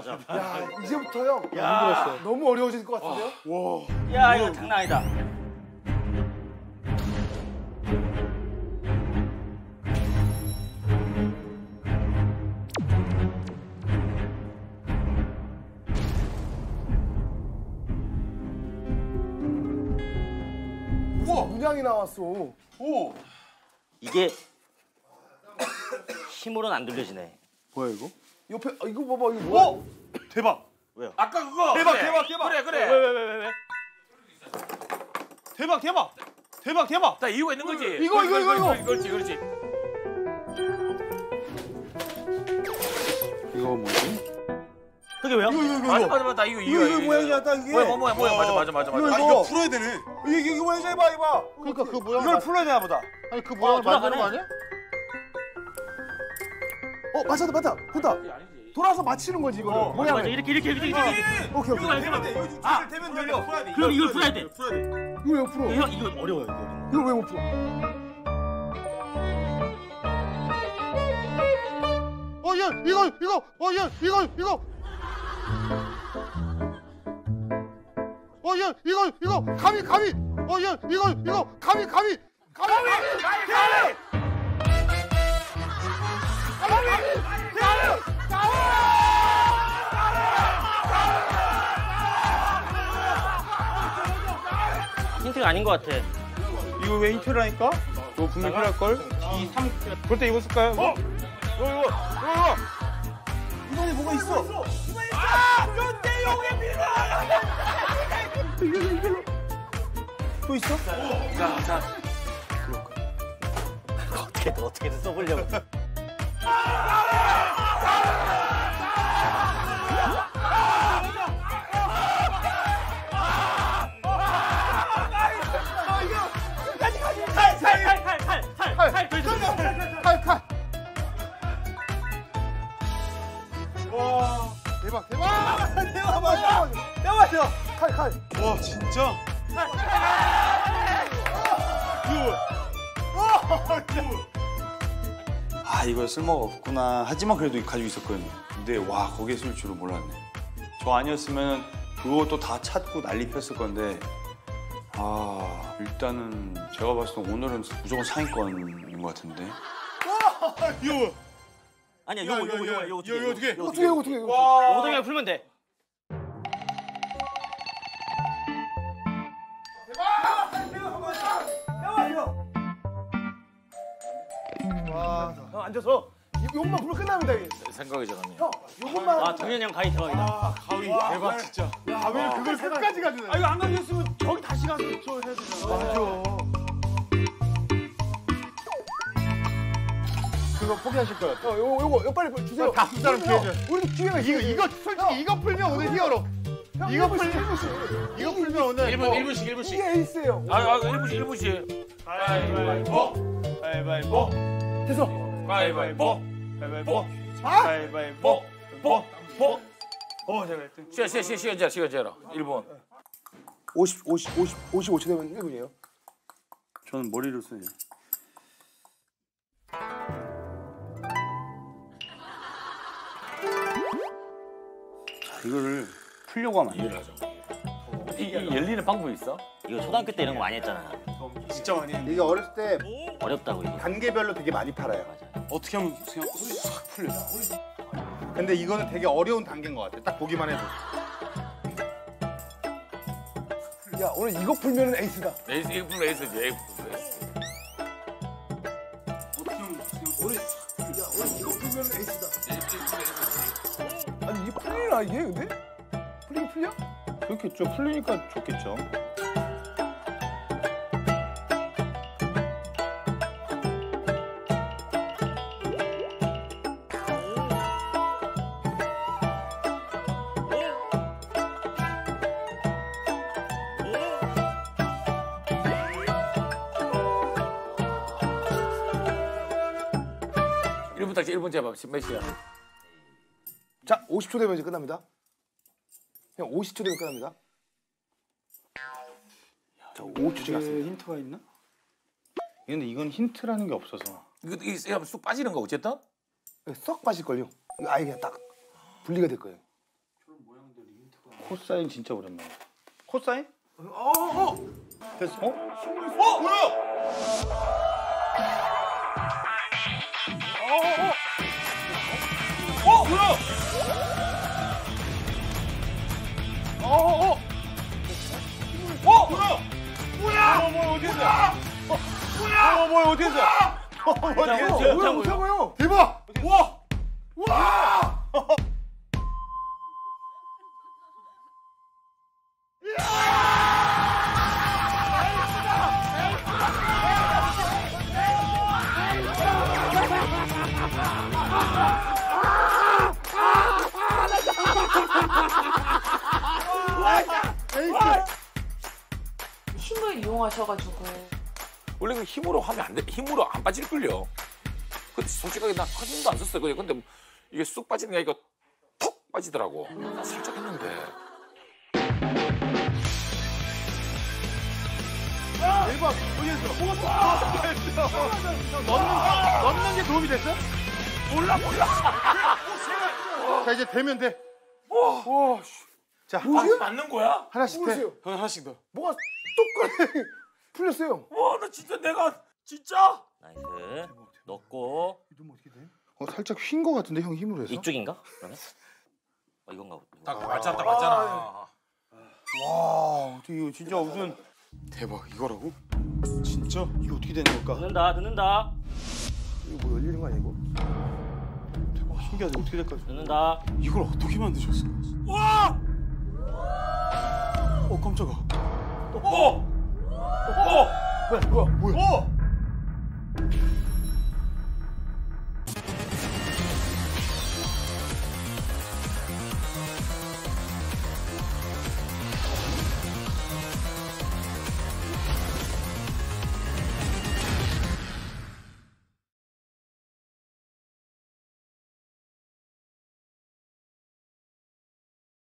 맞아. 야 이제부터요. 야. 너무 어려워질 것 같은데요? 야 이거 장난 아니다. 우와 문양이 나왔어. 오. 이게 힘으로는 안 돌려지네. 뭐야 이거? 옆에 아, 이거 봐봐 이거 뭐야? 오. 대박. 왜요? 아까 그거. 대박 대박 대박. 그래 그래. 왜 왜 왜 왜 왜? 대박 대박. 대박 대박. 다 이유가 있는 거지. 이거, 이거, 이거, 이거. 그렇지 그렇지. 이거 뭐지? 그게 왜요? 이거 이거 이거 맞아 이거. 맞아 맞아 이거 이거 이거 모양이야 딱 이게. 모양 모양 모양 맞아 맞아 맞아 이거 맞아. 이거 풀어야 되네. 이게 이거 모양 해봐 해봐. 그러니까 그 모양. 이걸 풀어야 되나 보다. 아니 그 모양을 만드는 거 아니야? 어 맞아 맞다 본다. 돌아서 맞히는 거지 이거를. 맞아 모양을. 맞아 이렇게 이렇게 이렇게 이렇게. 이렇게. 오케이 오케이. 아 되면 열려. 그럼 이걸 풀어야 돼. 이거 왜못 풀어? 이거 이거 어려워요 이거. 이거 왜 못 풀어? 어, 야, 이거, 이거, 어, 야, 이거, 이거. 어, 야, 이거, 이거, 가위, 가위. 어, 야, 이거, 이거, 가위, 가위. 가위, 가위, 가위, 힌트가 아닌 것 같아. 이거 왜 힌트라니까? 이거 분명 필요할 걸. 2, 3. 그럴 때 이거 쓸까요? 어, 이거, 이거, 이거, 이번에 뭐가 있어? 또 있어? 어떻게 어떻게든 써보려고. 대박. 칼 칼. 와, 진짜. 아 이거 쓸모가 없구나 하지만 그래도 가지고 있었거든요 근데 와 거기에 쓸 줄은 몰랐네 저 아니었으면 그것도 다 찾고 난리 폈을 건데 아 일단은 제가 봤을 때 오늘은 무조건 상위권인 것 같은데 이거 아니야 요거 요거 요거 요거 두 개, 이거 어떻게? 요거 어떻게 해 어떻게 해? 요거 두 개 풀면 돼. 형 앉아서 이- 요것만 풀면 끝납니다 이게. 생각이 저었네 형 요것만. 아 동현이 형 가위 대박이다. 가위 대박 진짜 가위를 그걸 끝까지 가지네. 아 이거 안 가졌으면 저기 다시 가서 저 해야 되잖아 맞아. 그거 포기하실 것 같아 어, 요거 요거 요 빨리 주세요. 다섯 사람 형, 피해줘. 우리도 기회가 이거. 이거 솔직히 이거 풀면 오늘 히어로 형, 이거 풀면- 일분씩. 이거 풀면 오늘 1분 1분씩 1분씩. 이게 에이스예요. 아, 아 1분씩 1분씩. 가위바위보. 가위바위보 됐어. 가위바위보. 가위바위보 아! 가위바위보 보. 보. 어 제가 1등 시간 시간 시간 재 시간 재라. 1분. 50 50 50 55초 되면 1분이에요. 저는 머리로 자 이거를 풀려고 하면 안 돼요 이, 이 열리는 방법이 있어? 이거 초등학교 때 이런 거 많이 했잖아. 진짜 많이 했는데 이게 어렸을 때 어렵다고 이게. 단계별로 되게 많이 팔아요. 맞아. 어떻게 하면 그냥 싹 풀려 근데 이거는 되게 어려운 단계인 것 같아. 딱 보기만 해도. 야 오늘 이거 풀면은 에이스다. 에이스 1분 에이스지. 1분 에이스. 이거 풀면은 에이스다. 아니 이게 풀리나 이게 근데? 풀리긴 풀려? 그렇겠죠 풀리니까 좋겠죠 일분 딱 1분 재봐. 지금 몇 시야? 자 50초 되면 이제 끝납니다. 형 50초 되면 끝납니다. 자 5초 지났습니다. 힌트가 있나? 근데 이건 힌트라는 게 없어서 이거 이게 쑥 빠지는 거 어쨌든? 썩 빠질 걸요. 이거 아예 그냥 딱 분리가 될 거예요. 코사인 진짜 오랜만에. 코사인? 어, 어. 됐어? 어? 어, 뭐야? 뭐야? 어, 어, 어. 어, 뭐야? 뭐야? 어, 뭐야, 어디 있어? 어, 뭐야? 어, 뭐야, 어디 있어? 어, 뭐야, 어디 있어? 뭐야, 뭐야? 대박! 와! 와! 하셔가지고 원래 그 힘으로 하면 안 돼. 힘으로 안 빠질걸요. 근데 솔직하게 난 힘도 안 썼어요. 그냥 근데 이게 쑥 빠지는 게 이거 푹 빠지더라고. 나 살짝 했는데. 대박! 어디 있어? 넣는, 넣는 게 도움이 됐어? 몰라 몰라. 자 이제 되면 돼. 와, 자 뭐지? 맞는 거야? 하나씩 돼. 모르세요. 하나씩 더. 뭐가 똑같이 풀렸어요. 와 나 진짜 내가 진짜. nice. 넣고 이러면 어떻게 돼? 어 살짝 휜 거 같은데 형 힘으로 해서. 이쪽인가? 그러면? 어, 이건가 보다. 딱 맞잖아 맞잖아. 와 어떻게 이거 진짜 무슨 대박 이거라고? 진짜 이거 어떻게 되는 걸까? 듣는다, 듣는다, 이거 뭐 열리는 거 아니야 이거? 대박 신기하다 어떻게 될까? 듣는다. 이걸 어떻게 만드셨어? 와. 어 깜짝아. 어. 어. 뭐야 뭐야? 어!